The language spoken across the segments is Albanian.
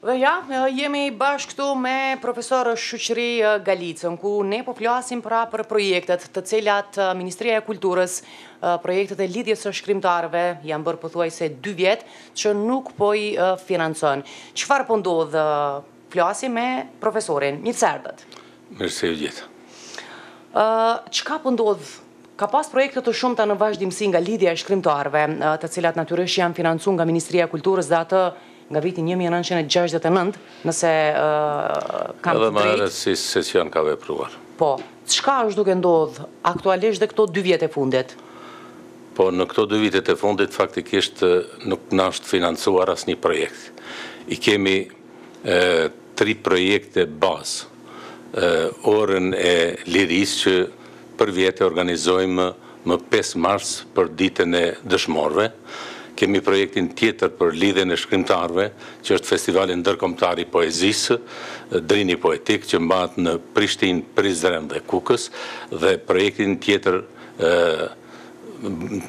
Dhe ja, jemi bashkë këtu me profesor Shyqri Galicën, ku ne po flasim pra për projektet të cilat Ministria e Kulturës, projektet e lidhjes së shkrimtarëve, janë bërë pothuajse dy vjet, që nuk po i financon. Çfarë po ndodh, flasim me profesorin, një cerdët. Mirë se ju gjeta. Çka po ndodh Ka pas projekte të shumta në vazhdimësi nga Lidhja e Shkrimtarëve, të cilat natyrisht janë financu nga Ministria e Kulturës dhe atë nga viti një mijë e nëntëqind e gjashtëdhjetë e nëntë, nëse kam të drejtë. Edhe më herët si seksion ka vepruar. Po, çka është duke ndodh aktualisht dhe këto dy vjet e fundit? Po, në këto dy vitet e fundit faktikisht nuk na është financuar asnjë projekt. I kemi tri projekte bazë, Orën e Lirisë që përvjet e organizojmë më pesë mars për Ditën e Dëshmorëve, kemi projektin tjetër për Lidhjen e Shkrimtarëve që është Festivali Ndërkombëtar i Poezisë, Drini Poetik që mbahet në Prishtinë, Prizren dhe Kukës dhe projektin tjetër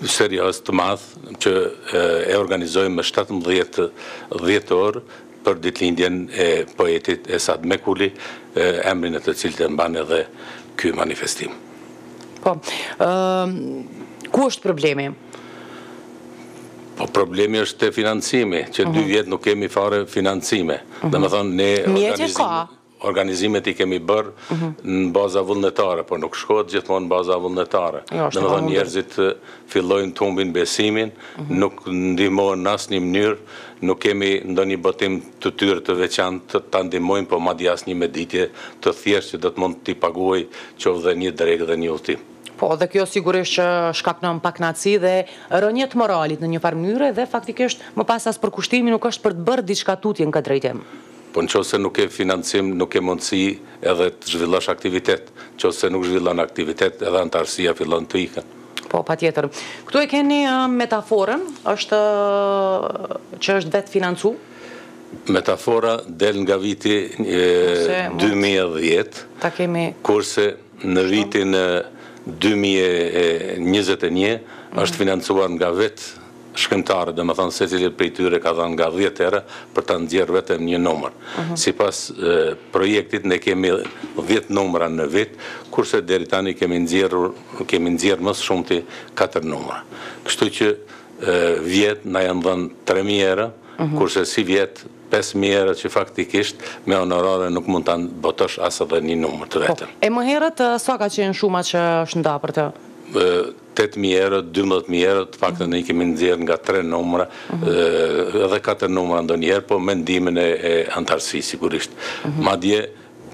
serioz të madh që e organizojmë më shtatëmbëdhjetë dhjetor për ditëlindjen e poetit Esad Mekuli, emrin e të cilit e mban edhe ky manifestim. Po. Ku është problemi? Po problemi është te financimi, që dy mhm. vjet nuk kemi fare financime. Mhm. Domethënë ne organizimet i kemi bërë në baza vullnetare, por nuk shkohet gjithmonë në baza vullnetare. Jo, është e pamundur. Domethënë njerëzit fillojnë të humbin besimin, nuk ndihmohen në asnjë mënyrë, nuk kemi ndonjë botim të tyre të veçantë ta ndihmojmë, po madje as një mëditje të thjeshtë që do të mund t'i paguajë qoftë dhe një drekë dhe një udhëtim. Po, dhe kjo sigurisht që shkakton pakënaqësi dhe rënie të moralit në një farë mënyre dhe faktikisht më pas as përkushtimi nuk është për të bërë diçka tutje në këtë drejtim. Po në qoftë se nuk ke financim, nuk ke mundësi edhe të zhvillosh aktivitet. Në qoftë se nuk zhvillon aktivitet, edhe anëtarësia fillon të ikën. Po, patjetër. Këtu e keni Metaforën, është që është vetëfinancu? Metafora del nga viti dy mijë e dhjetë. Ta kemi. Kurse në vitin dy mijë e njëzet e një është financuar nga vetë shkrimtarët, domethënë secili prej tyre ka dhënë nga dhjetë euro për ta nxjerrë vetëm një numër. Sipas projektit ne kemi dhjetë numra në vit, kurse deri tani kemi nxjerrë më së shumti katër numra. Kështu që vjet na janë dhënë tre mijë euro, kurse sivjet pesë mijë euro që faktikisht me honorare nuk mund ta botosh as edhe një numër të vetëm. Po, e më herët sa ka qenë shuma që është nda për të? tetë mijë euro, dymbëdhjetë mijë euro, të paktën ne i kemi nxjerrë nga tre numra, edhe katër numra ndonjëherë, po me ndihmën e anëtarësisë sigurisht. Madje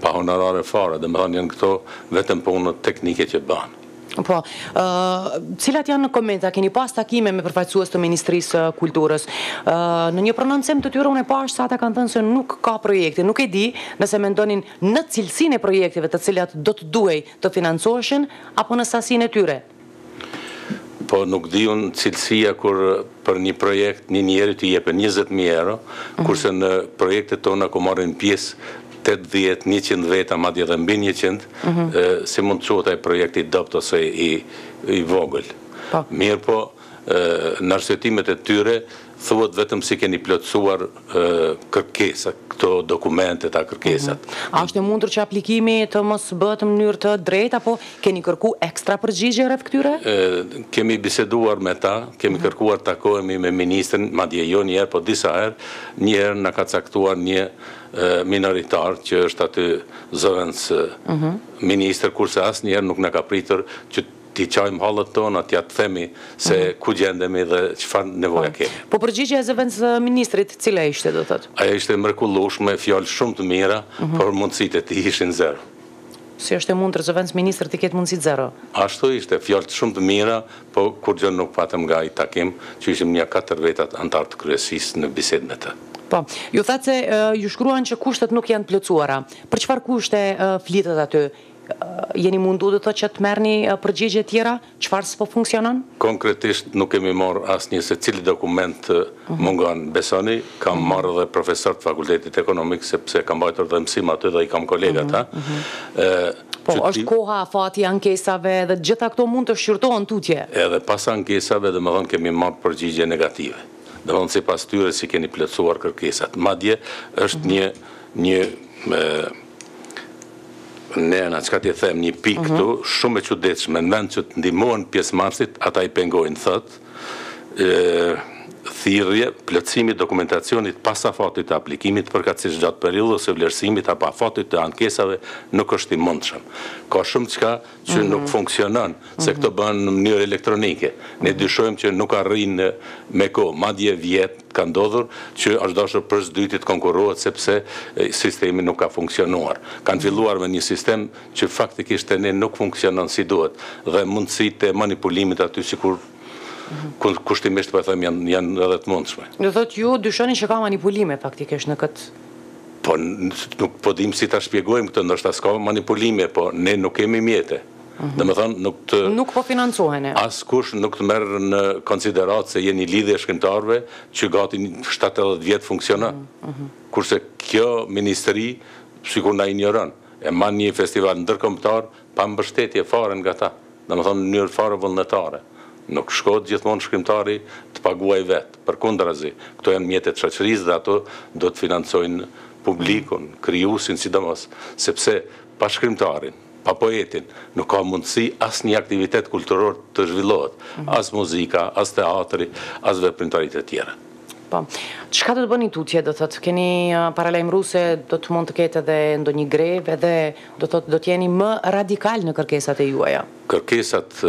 pa honorare fare, domethënë janë këto vetëm punët teknike që bëhen. Po, cilat janë komentet? A keni pas takime me përfaqësues të Ministrisë së Kulturës? Në një prononcim të tyre unë e pashë se ata kanë thënë se nuk ka projekte. Nuk e di nëse mendonin në cilësinë e projekteve të cilat do të duhej të financoheshin apo në sasinë e tyre. Po nuk di unë cilësia kur për një projekt një njeri t'i jepen njëzet mijë euro, kurse në projektet tona ku marrin pjesë tetëdhjetë, njëqind veta, madje edhe mbi njëqind, si mund të quhet ai projekt i dobët ose i vogël. Po. Mirëpo, në arsyetimet e tyre, Thuhet vetëm s'i keni plotësuar kërkesa, këto dokumente a kërkesat. A është e mundur që aplikimi të mos bëhet në mënyrë të drejtë apo keni kërku ekstra përgjigje rreth këtyre? Kemi biseduar me ta, kemi kërkuar të takohemi me ministrin, madje jo një herë, po disa herë, një herë na ka caktuar një minoritar që është aty zëvendës ministër, kurse asnjëherë nuk na ka pritur që t'i qajmë hallet tona, t'ia themi se ku gjendemi dhe çfarë nevoja kemi. Po përgjigjja e zëvendësministrit cila ishte, do të thotë? Ajo ishte e mrekullueshme, fjalë shumë të mira, por mundësitë e tij ishin zero. Si është e mundur zëvendësministër të ketë mundësitë zero? Ashtu ishte, fjalë shumë të mira, po kurrgjë nuk patëm nga ai takim, që ishim nja katër veta anëtarë të kryesisë në bisedë me të. Po, ju thatë se ju shkruan që kushtet nuk janë plotësuar. Për çfarë kushte flitet aty? Jeni mundu do të thotë që të merrni përgjigje tjera, çfarë s'po funksionon? Konkretisht nuk kemi marrë asnjë se cili dokument mungon. Besoni, kam marrë edhe profesor të Fakultetit Ekonomik, sepse kam mbajtur dhe mësim aty dhe i kam kolegët, a? Po, është koha, afati i ankesave dhe të gjitha këto mund të shqyrtohen tutje. Edhe pas ankesave, domethënë kemi marrë përgjigje negative. Domethënë sipas tyre s'i keni plotësuar kërkesat. Madje është një një Nen a, çka t'i them, një pikë këtu, shumë e çuditshme, në vend që të ndihmohen pjesëmarrësit, ata i pengojnë, thotë, thirrje plotësimi i dokumentacionit pas afatit të aplikimit përkatësisht gjatë periudhës së vlerësimit apo afatit të ankesave nuk është i mundshëm. Ka shumë çka që nuk funksionon, se këto bëhen në mënyrë elektronike. Ne dyshojmë që nuk arrijnë me kohë. Madje vjet ka ndodhur që është dashur për së dyti të konkurrohet sepse sistemi nuk ka funksionuar. Kanë filluar me një sistem që faktikisht te ne nuk funksionon si duhet dhe mundësitë e manipulimit aty sikur kushtimisht po e them janë edhe të mundshme. Do thotë ju dyshoni që ka manipulime faktikisht në këtë Po nuk po dimë si ta shpjegojmë këtë, ndoshta s'ka manipulime, po ne nuk kemi mjete. Domethënë nuk të Nuk po financoheni. Askush nuk të merr në konsideratë se je një lidhje e shkrimtarëve që gati shtatëdhjetë vjet funksionon. Kurse kjo ministri sikur na injoron, e mban një festival ndërkombëtar pa mbështetje fare nga ta, domethënë në mënyrë fare vullnetare. Nuk shkohet gjithmonë shkrimtari të paguajë vetë. Përkundrazi, këto janë mjete të shoqërisë dhe ato do të financojnë publikun, krijuesin sidomos, sepse pa shkrimtarin, pa poetin, nuk ka mundësi asnjë aktivitet kulturor të zhvillohet, as muzika, as teatri, as veprimtaritë e tjera. Po. Çka do të bëni tutje, do thotë, keni paralajmëruar se do të mund të ketë edhe ndonjë grevë edhe, do thotë, do të jeni më radikal në kërkesat e juaja? Kërkesat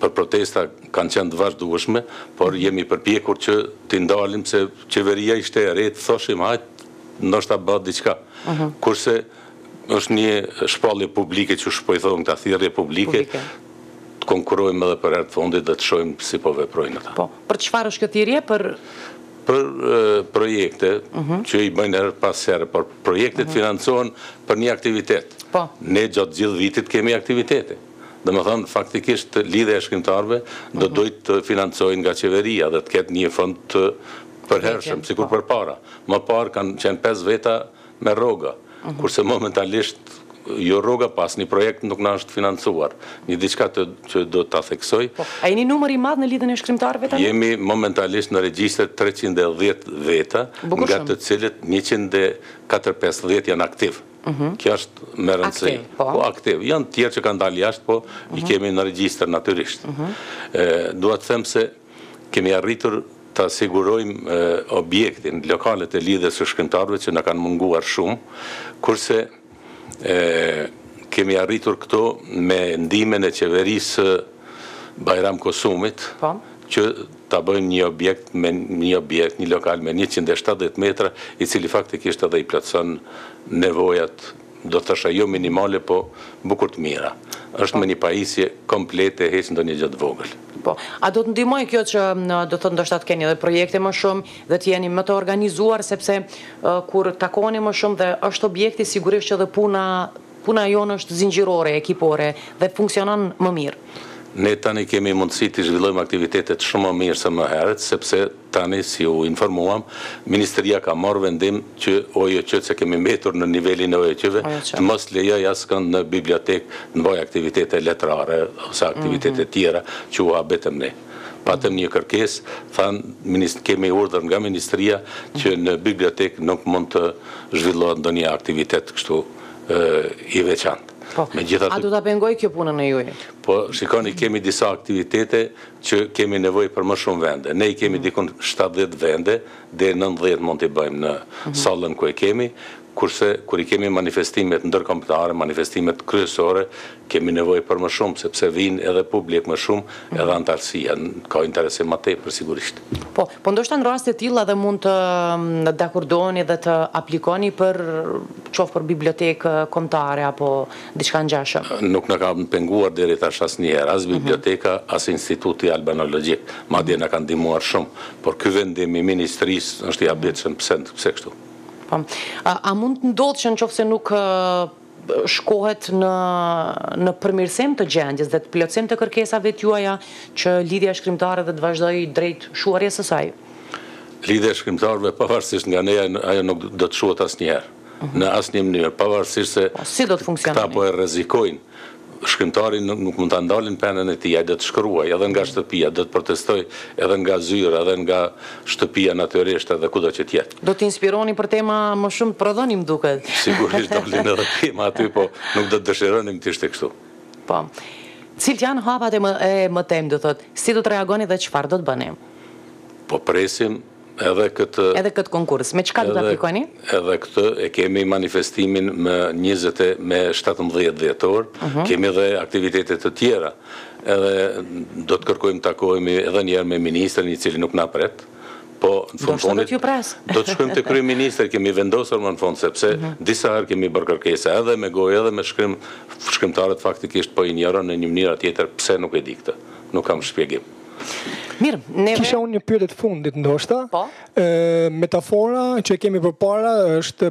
për protesta kanë qenë të vazhdueshme, por jemi përpjekur që t'i ndalim se qeveria ishte e re, thoshim hajt ndoshta bëhet diçka. Kurse është një shpallje publike qysh po i thonë këta thirrje publike, të konkurrojmë edhe për herë të fundit dhe të shohim si po veprojnë ata. Po, për çfarë është kjo thirrje, për? Për projekte që i bëjnë herë pas here, por projektet financohen për një aktivitet. Po. Ne gjatë gjithë vitit kemi aktivitete. Domethënë, faktikisht Lidhja e Shkrimtarëve do duhej të financohej nga qeveria dhe të ketë një fond të përhershëm, sikur përpara. Më parë kanë qenë pesë veta me rroga, kurse momentalisht jo rroga, po asnjë projekt nuk na është financuar. Një diçka të që do ta theksoj. Po, a jeni numër i madh në Lidhjen e Shkrimtarëve tani? Jemi momentalisht në regjistër treqind e dhjetë veta, nga të cilët njëqind e katër pesëdhjetë janë aktivë. Mhm. Kjo është me rëndësi. Po. po, aktiv. Janë të tjerë që kanë dalë jashtë, po i mhm. kemi në regjistër natyrisht. Mhm. Dua të them se kemi arritur ta sigurojmë objektin, lokalet e Lidhjes së Shkrimtarëve që na kanë munguar shumë, kurse kemi arritur këto me ndihmën e qeverisë së Bajram Kosumit, po. që ta bëjnë një objekt me një objekt, një lokal me njëqind e shtatëdhjetë metra, i cili faktikisht edhe i plotëson nevojat, do të thosha jo minimale, po bukur të mira. Është me një pajisje komplete, heq ndonjë gjë të vogël. Po. A do të ndihmojë kjo që, do të thotë, ndoshta të keni edhe projekte më shumë dhe të jeni më të organizuar, sepse kur takoheni më shumë dhe është objekti, sigurisht që edhe puna Puna jonë është zinxhirore, ekipore dhe funksionon më mirë. Ne tani kemi mundësi t'i zhvillojmë aktivitetet shumë më mirë se më herët, sepse tani, si u informuam, Ministria ka marrë vendim që OJQ, se kemi mbetur në nivelin e OJQ-ve, të mos lejojë askënd në bibliotekë të mbajë aktivitete letrare ose aktivitete tjera, që u habitëm ne. Patëm një kërkesë, thanë, kemi urdhër nga Ministria që në bibliotekë nuk mund të zhvillohet ndonjë aktivitet kështu. të veçantë. Po, a do të pengojë kjo punën e juaj? Po, shikoni, kemi disa aktivitete që kemi nevojë për më shumë vende. Ne i kemi dikun 70 vende, deri 90 mund t'i bëjmë në mhm. sallën ku e kemi, kurse kur i kemi manifestimet ndërkombëtare, manifestimet kryesore, Kemi nevojë për më shumë, sepse vijnë edhe publik më shumë, edhe anëtarësia, ka interesim më tepër sigurisht. Po, po ndoshta në raste të tilla edhe mund të dakordoheni dhe të aplikoni për qoftë për bibliotekë kombëtare apo diçka ngjashëm. Nuk na kanë penguar deri tash asnjëherë, as biblioteka, as Instituti Albanologjik, madje na ka ndihmuar shumë, por ky vendim i ministrisë është i habitshëm, pse, pse kështu. Po, a mund të ndodhë që në qoftë se nuk shkohet në në përmirësim të gjendjes edhe të plotësimit të kërkesave të juaja që Lidhja e Shkrimtarëve edhe të vazhdojë drejt shuarjes së saj. Lidhja e Shkrimtarëve pavarësisht nga ne ajo nuk do të shuhet asnjëherë, në asnjë mënyrë, pavarësisht se këta po e rrezikojnë Shkrimtarit nuk mund ta ndalin penën e tij, ai do të shkruajë edhe nga shtëpia, do të protestojë edhe nga zyra, edhe nga shtëpia natyrisht edhe kudo që të jetë. Do të inspiroheni për tema më shumë të prodhoni më duket. Sigurisht dalin edhe tema aty, po nuk do të dëshironim të ishte kështu. Po. Cilët janë hapat e mëtejmë, do të thotë, si do të reagoni dhe çfarë do të bëni? Po presim Edhe këtë. Edhe këtë konkurs. Me çka do të aplikoni? Edhe këtë e kemi manifestimin më njëzet e me shtatëmbëdhjetë dhjetor, kemi dhe aktivitete të tjera. Edhe do të kërkojmë të takohemi edhe një herë me ministrin, i cili nuk na pret, po në fund të fundit. Do të shkojmë te pres. Do të shkojmë te kryeministri, kemi vendosur më në fund, sepse disa herë kemi bërë kërkesa edhe me gojë, edhe me shkrim, shkrimtarët faktikisht po injorojnë në një mënyrë a tjetër, pse nuk e di këtë. Nuk kam shpjegim. Mirë, neve... Kisha unë një pyetje të fundit, ndoshta. Po? Metafora që e kemi përpara është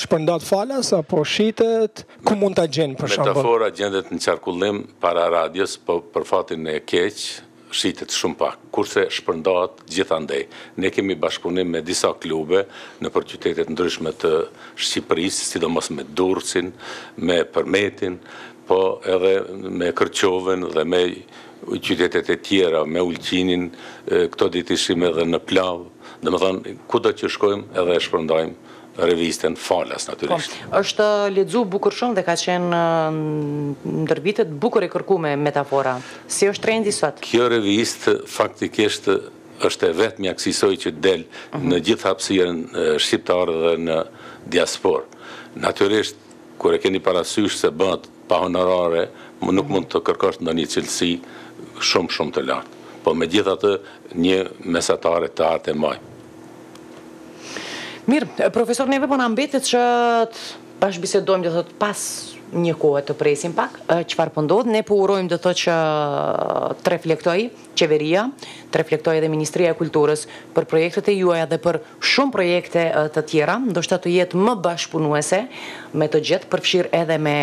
shpërndahet falas, apo shitet, ku mund ta gjejnë për shembull? Metafora gjendet në qarkullim para radios, po për fatin e keq, shitet shumë pak, kurse shpërndahet gjithandej. Ne kemi bashkëpunim me disa klube nëpër qytete të ndryshme të Shqipërisë, sidomos me Durrësin, me Përmetin, po edhe me Kërçovën dhe me qytetet e tjera me Ulqinin, këto ditë ishim edhe në Plavë, domethënë kudo që shkojmë edhe e shpërndajmë revistën falas natyrisht. Po, është lexu bukur shumë dhe ka qenë ndër vite bukur e kërkume metafora. Si është trendi sot? Kjo revistë faktikisht është e vetmja kësisoj që del në gjithë hapësirën shqiptare dhe në diasporë. Natyrisht Kur e keni parasysh se bëhet pa honorare, nuk mund të kërkosh ndonjë cilësi shumë shumë të lartë. Po megjithatë një mesatare të artë e mbajmë. Mirë, profesor neve po na mbetet që të bashkëbisedojmë, do të thotë pas një kohe të presim pak, çfarë po ndodh, ne po urojmë do të thotë që të reflektojë Qeveria, të reflektojë edhe Ministria e Kulturës, për projektet e juaja dhe për shumë projekte të tjera, ndoshta të jetë më bashkëpunuese me të gjithë, përfshirë edhe me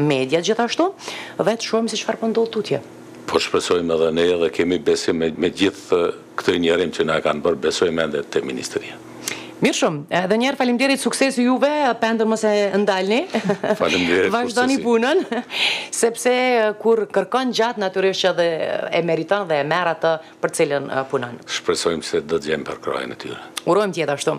media gjithashtu, dhe të shohim se çfarë po ndodh tutje. Po shpresojmë edhe ne dhe kemi besim me gjithë këtë injorim që na e kanë bërë, besojmë ende te Ministria. Mirë shumë, edhe njëherë faleminderit suksese juve, pra ndër mos u ndalni, faleminderit, vazhdoni punën, sepse kur kërkon gjatë natyrisht që dhe e meriton dhe e merr atë për cilën punon. Shpresojmë se do të gjejmë përkrahjen e tyre. Urojmë të jetë ashtu.